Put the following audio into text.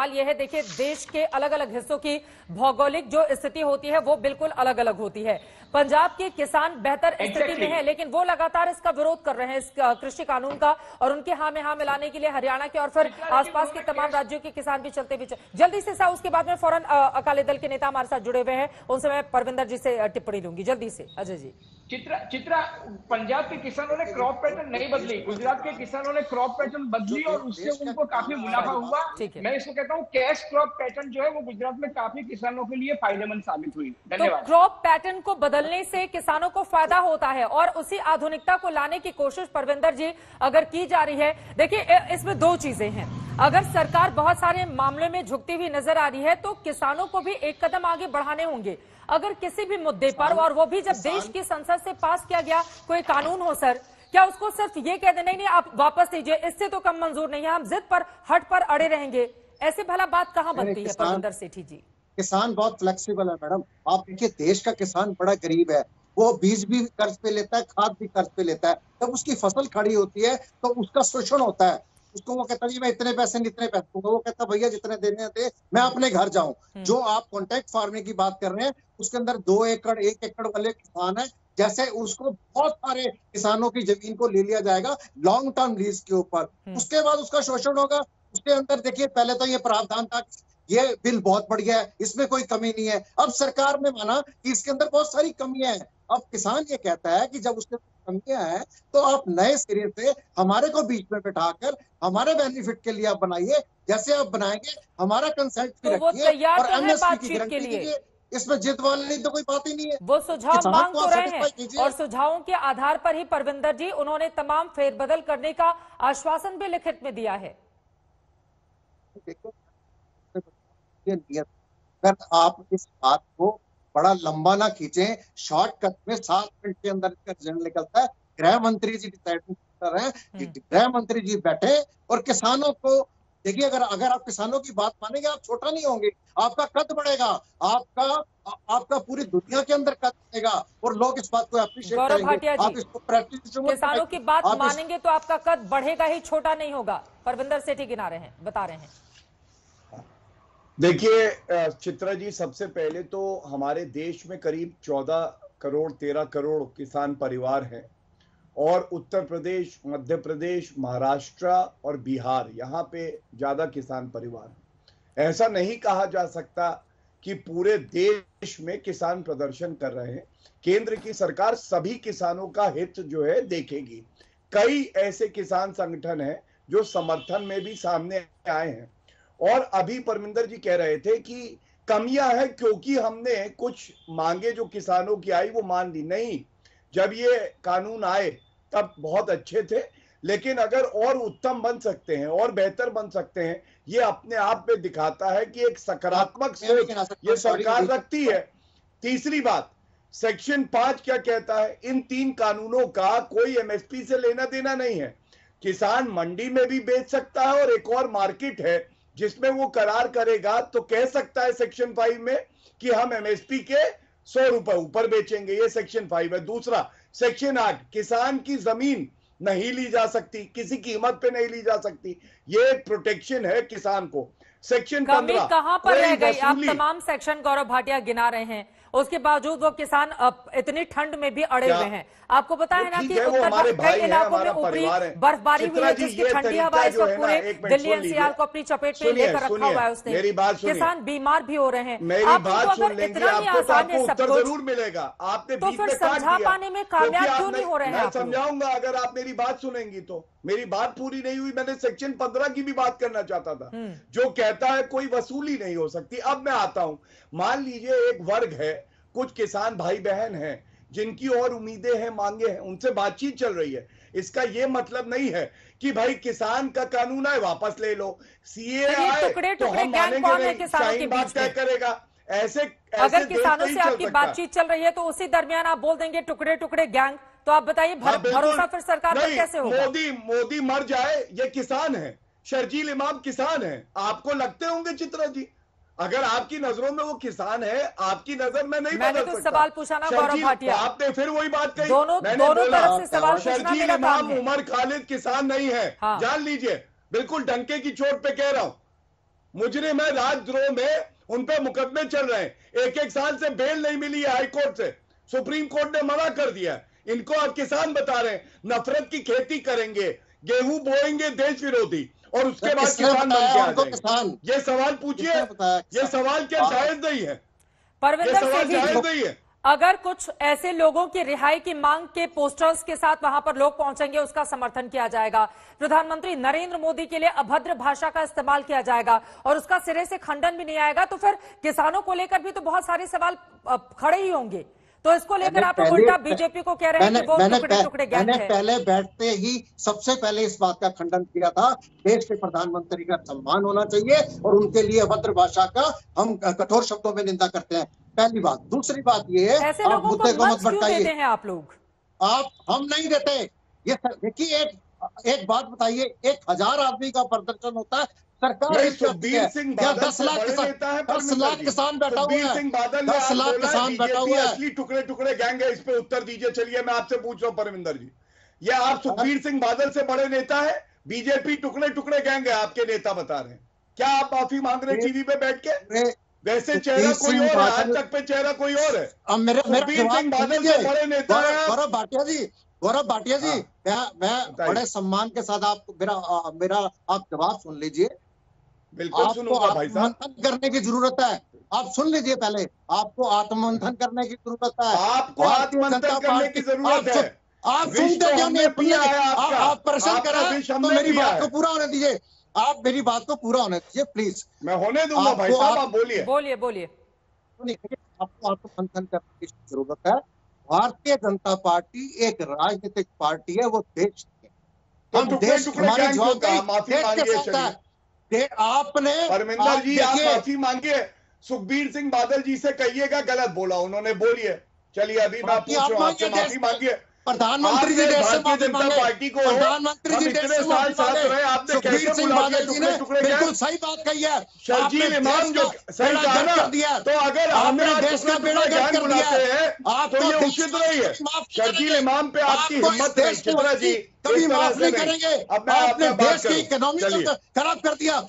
सवाल यह है देखिए देश के अलग अलग हिस्सों की भौगोलिक जो स्थिति होती है वो बिल्कुल अलग अलग होती है। पंजाब के किसान बेहतर स्थिति Exactly. में है लेकिन वो लगातार इसका विरोध कर रहे हैं इस कृषि कानून का और उनके हाँ में हाँ मिलाने के लिए हरियाणा के और फिर आसपास के तमाम राज्यों के किसान भी चलते भी चल... जल्दी से सा उसके बाद में फ़ौरन अकाली दल के नेता हमारे साथ जुड़े हुए हैं। उनसे मैं परविंदर जी से टिप्पणी लूँगी। जल्दी से अजय जी। चित्रा चित्रा पंजाब के किसानों ने क्रॉप पैटर्न नहीं बदली। गुजरात के किसानों ने क्रॉप पैटर्न बदली और उससे उनको काफ़ी मुनाफा हुआ। मैं इसको कहता हूँ कैश क्रॉप पैटर्न जो है वो गुजरात में काफ़ी किसानों के लिए फ़ायदेमंद साबित हुई। तो क्रॉप पैटर्न को बदलने से किसानों को फ़ायदा होता है और उसी आधुनिकता को लाने की कोशिश परविंदर जी अगर की जा रही है देखिए ए- इसमें दो चीज़ें हैं। अगर सरकार बहुत सारे मामलों में झुकती हुई नज़र आ रही है तो किसानों को भी एक कदम आगे बढ़ाने होंगे। अगर किसी भी मुद्दे पर और वो भी जब देश की संसद से पास किया गया कोई कानून हो सर क्या उसको सिर्फ़ ये कह देना नहीं नहीं आप वापस लीजिए इससे तो कम मंजूर नहीं है हम जिद पर हट पर अड़े रहेंगे। ऐसे भला बात कहाँ बनती है परविंदर सेठी जी? किसान बहुत फ्लेक्सिबल है मैडम। आप देखिए देश का किसान बड़ा गरीब है। वो बीज भी कर्ज पे लेता है खाद भी कर्ज पे लेता है। जब उसकी फ़सल खड़ी होती है तो उसका शोषण होता है। उसको वो कहता मैं इतने पैसे नहीं इतने पैसे दूँगा। वो कहता भैया जितने देने थे मैं अपने घर जाऊँ। जो आप कॉन्ट्रैक्ट फ़ार्मिंग की बात कर रहे हैं उसके अंदर दो एकड़ एक एकड़ वाले किसान है जैसे उसको बहुत सारे किसानों की ज़मीन को ले लिया जाएगा लॉन्ग टर्म लीज के ऊपर। उसके बाद उसका शोषण होगा। उसके अंदर देखिए पहले तो ये प्रावधान था ये बिल बहुत बढ़िया है इसमें कोई कमी नहीं है। अब सरकार ने माना कि इसके अंदर बहुत सारी कमियाँ हैं। अब किसान ये कहता है कि जब उसके कमियाँ हैं तो आप नए सिरे से हमारे को बीच में बैठाकर हमारे बेनिफिट के लिए आप बनाइए। जैसे आप बनाएँगे हमारा कंसेंट भी तो रखिए और एमएसपी की गारंटी लिए। दीजिए। इसमें जिद वाली तो कोई बात ही नहीं है। वो सुझाव मांग तो रहे हैं और सुझावों के आधार पर ही परविंदर जी उन्होंने तमाम फेरबदल करने का आश्वासन भी लिखित में दिया है। ये नियत अगर आप इस बात को बड़ा लंबा ना खींचे शॉर्टकट में सात मिनट के अंदर इसका रिज़ल्ट निकलता है। गृह मंत्री जी डिसाइड कर रहे हैं कि गृह मंत्री जी बैठे और किसानों को देखिए अगर अगर आप किसानों की बात मानेंगे आप छोटा नहीं होंगे आपका कद बढ़ेगा आपका आ- आपका पूरी दुनिया के अंदर कद बढ़ेगा और लोग इस बात को अप्रिशिएट करेंगे। आप इसको प्रैक्टिस किसानों की बात मानेंगे तो आपका कद बढ़ेगा ही छोटा नहीं होगा। परविंदर सेठी गिना रहे हैं बता रहे हैं। देखिए चित्रा जी, सबसे पहले तो हमारे देश में करीब 14 करोड़ 13 करोड़ किसान परिवार हैं और उत्तर प्रदेश, मध्य प्रदेश, महाराष्ट्र और बिहार, यहाँ पे ज़्यादा किसान परिवार ऐसा नहीं कहा जा सकता कि पूरे देश में किसान प्रदर्शन कर रहे हैं। केंद्र की सरकार सभी किसानों का हित जो है देखेगी। कई ऐसे किसान संगठन हैं जो समर्थन में भी सामने आए हैं। और अभी परमिंदर जी कह रहे थे कि कमियाँ है क्योंकि हमने कुछ मांगे जो किसानों की आई वो मान ली नहीं। जब ये कानून आए तब बहुत अच्छे थे लेकिन अगर और उत्तम बन सकते हैं और बेहतर बन सकते हैं ये अपने आप में दिखाता है कि एक सकारात्मक सोच ये सरकार रखती है। तीसरी बात सेक्शन पाँच क्या कहता है? इन तीन कानूनों का कोई एमएसपी से लेना देना नहीं है। किसान मंडी में भी बेच सकता है और एक और मार्केट है जिसमें वो करार करेगा तो कह सकता है सेक्शन फाइव में कि हम एमएसपी के सौ रुपए ऊपर बेचेंगे। ये सेक्शन फाइव है। दूसरा सेक्शन आठ किसान की ज़मीन नहीं ली जा सकती किसी कीमत पे नहीं ली जा सकती। ये प्रोटेक्शन है किसान को। सेक्शन पंद्रह कहाँ पर रह गई? आप तमाम सेक्शन गौरव भाटिया गिना रहे हैं। उसके बावजूद वो किसान इतनी ठंड में भी अड़े हुए हैं। आपको पता है ना कि उत्तर कई इलाकों में ऊपरी बर्फबारी हुई है जिसकी ठंडी हवा इस वक्त पूरे दिल्ली एनसीआर को अपनी चपेट में लेकर रखा हुआ है उसने। किसान बीमार भी हो रहे हैं। उनको सुन अगर इतना ही तो आसान है सब ज़रूर मिलेगा। आपने तो फिर समझा पाने में कामयाब क्यों नहीं हो रहे हैं? समझाऊँगा अगर आप मेरी बात सुनेंगी तो। मेरी बात पूरी नहीं हुई मैंने सेक्शन पंद्रह की भी बात करना चाहता था। हम्म। जो कहता है कोई वसूली नहीं हो सकती। अब मैं आता हूँ। मान लीजिए एक वर्ग है कुछ किसान भाई बहन हैं जिनकी और उम्मीदें हैं मांगे हैं उनसे बातचीत चल रही है। इसका यह मतलब नहीं है कि भाई किसान का कानून आए वापस ले लो। सीए ये आए तो हम मानेंगे तय करेगा। ऐसे अगर किसानों से आपकी बातचीत चल रही है तो उसी दरमियान आप बोल देंगे टुकड़े टुकड़े गैंग तो आप बताइए भर- हाँ, भरोसा फिर सरकार पर कैसे होगा? मोदी मोदी मर जाए ये किसान है। शर्जील इमाम किसान है। आपको लगते होंगे चित्रा जी? अगर आपकी नज़रों में वो किसान है आपकी नज़र में नहीं मैंने तो सवाल पूछा ना गौरव भाटिया। आपने फिर वही बात कही। दोनों- दोनों तरफ़ से सवाल शर्जील इमाम उमर खालिद किसान नहीं है। हाँ। जान लीजिए बिल्कुल डंके की चोट पे कह रहा हूँ। मुजरिम है राजद्रोह में उन पे मुकदमे चल रहे हैं। एक एक साल से बेल नहीं मिली है हाईकोर्ट से। सुप्रीम कोर्ट ने मना कर दिया है। इनको आप किसान बता रहे हैं। नफरत की खेती करेंगे गेहूँ बोएँगे देश विरोधी और उसके बाद किसान बन के आ किसान? ये सवाल पूछिए ये सवाल क्या हाँ। जायज़ नहीं है? ये सवाल जायज़ नहीं है। अगर कुछ ऐसे लोगों की रिहाई की मांग के पोस्टर्स के साथ वहाँ पर लोग पहुँचेंगे उसका समर्थन किया जाएगा। प्रधानमंत्री नरेंद्र मोदी के लिए अभद्र भाषा का इस्तेमाल किया जाएगा और उसका सिरे से खंडन भी नहीं आएगा तो फिर किसानों को लेकर भी तो बहुत सारे सवाल खड़े ही होंगे। तो इसको लेकर आप लोग उल्टा बीजेपी को कह रहे हैं कि वो मैंने टुकड़े टुकड़े गैंग मैंने पहले बैठते ही सबसे पहले इस बात का खंडन किया था देश के प्रधानमंत्री का सम्मान होना चाहिए और उनके लिए अभद्र भाषा का हम कठोर शब्दों में निंदा करते हैं। पहली बात। दूसरी बात ये है आप मुद्दे को मत भटकाइए आप लोग? आप हम नहीं देते। ये देखिए एक एक बात बताइए। एक हज़ार आदमी का प्रदर्शन होता है सरकार सुखबीर सिंह बादल दस लाख किसान है दस लाख किसान बैठा हुआ है। सिंह बादल दस लाख किसान बैठा हुआ है। असली टुकड़े टुकड़े गैंग है इस पे उत्तर दीजिए। चलिए मैं आपसे पूछ रहा हूँ परमिंदर जी। ये आप सुखबीर सिंह बादल से बड़े नेता है बीजेपी टुकड़े टुकड़े गैंग है आपके नेता बता रहे हैं। क्या आप माफ़ी मांग रहे हैं टीवी पे बैठ के? वैसे चेहरा कोई और है आज तक पे चेहरा कोई और है। अब मेरे मेरा सुखबीर सिंह बादल। से बड़े नेता है हैं गौरव भाटिया जी गौरव भाटिया जी हाँ। मैं मैं बड़े सम्मान के साथ आपको मेरा मेरा आप जवाब सुन लीजिए। बिल्कुल आपको सुनूँगा भाई साहब। आत्ममंथन करने की ज़रूरत है। आप सुन लीजिए पहले। आपको आत्ममंथन करने की ज़रूरत है। आपको आत्ममंथन करने की ज़रूरत है। आप सुनते तो क्यों नहीं पिया है आप, आपका। आप परेशान कर रहे हैं तो मेरी बात को पूरा होने दीजिए। आप मेरी बात को पूरा होने दीजिए प्लीज़ मैं होने दूँगा भाई साहब आप- बोलिए। बोलिए बोलिए। सुनिए, आपको आत्ममंथन करने की ज़रूरत है। भारतीय जनता पार्टी एक राजनीतिक पार्टी है वो देश तो हम देश टुकड़े हमारी माफ़ी देश के मांगिए, साथ है। आपने परमिंदर जी आप माफ़ी मांगिए। सुखबीर सिंह बादल जी से कहिएगा गलत बोला उन्होंने बोलिए। चलिए अभी मैं पूछ आप रहा हूँ आपसे माफ़ी मांगिए। प्रधानमंत्री जी आपने देश माफ़ी जनता मांगे। पार्टी को प्रधानमंत्री जी इतने साल माफ़ी साथ मांगे। रहे आपने सुखबीर कैसे सिंह बादल जी ने बिल्कुल सही बात कही है। आपने इमाम देश जो सही कहा ना। कर दिया तो अगर आपने हमने देश का बेड़ा गर्क कर दिया बुलाते हैं। तो ये देश उचित नहीं है। शर्जील इमाम पे आपकी हिम्मत देश की चित्रा जी कभी माफ़ नहीं करेंगे। आपने देश की इकोनॉमी को खराब कर दिया।